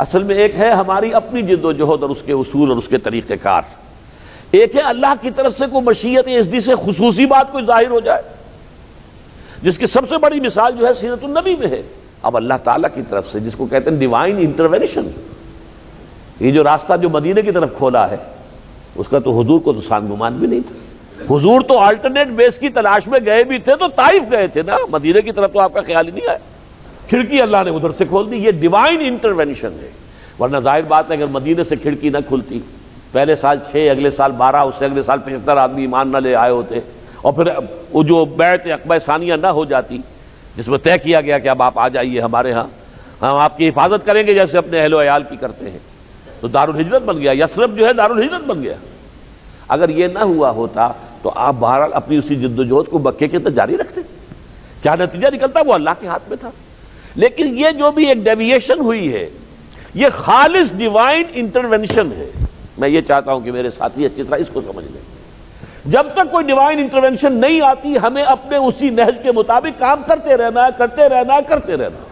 असल में एक है हमारी अपनी जिद्दोजहद और उसके उसूल और उसके तरीक़ेकार। एक है अल्लाह की तरफ़ से कोई मशीयत इसदी से खसूसी बात कोई ज़ाहिर हो जाए। जिसकी सबसे बड़ी मिसाल जो है सीरतुलनबी में है। अब अल्लाह ताला की तरफ़ से, जिसको कहते हैं डिवाइन इंटरवेंशन ये जो रास्ता जो मदीने की तरफ़ खोला है, उसका तो हुजूर को तो सानगुमान भी नहीं था। हुजूर तो अल्टरनेट बेस की तलाश में गए भी थे तो ताइफ गए थे ना। मदीने की तरफ़ तो आपका ख्याल ही नहीं आया। खिड़की अल्लाह ने उधर से खोल दी, ये डिवाइन इंटरवेंशन है। वरना ज़ाहिर बात है, अगर मदीने से खिड़की ना खुलती, पहले साल छः अगले साल बारह, उससे अगले साल पचहत्तर आदमी ईमान न ले आए होते, और फिर वो जो बैत अकबा सानिया ना हो जाती, जिसमें तय किया गया कि अब आप आ जाइए हमारे यहाँ, हम आपकी हिफाजत करेंगे जैसे अपने अहलो अयाल की करते हैं। तो दारुल हिजरत बन गया यसरफ जो है दारुल हिजरत बन गया। अगर ये ना हुआ होता तो आप बहरहाल अपनी उसी जिद्दोजहद को बक्के के अंदर जारी रखते। क्या नतीजा निकलता? वो अल्लाह के हाथ में था। लेकिन ये जो भी एक डेविएशन हुई है, ये खालिश डिवाइन इंटरवेंशन है। मैं ये चाहता हूँ कि मेरे साथी अच्छी तरह इसको समझ लें। जब तक कोई डिवाइन इंटरवेंशन नहीं आती, हमें अपने उसी नहज के मुताबिक काम करते रहना करते रहना करते रहना।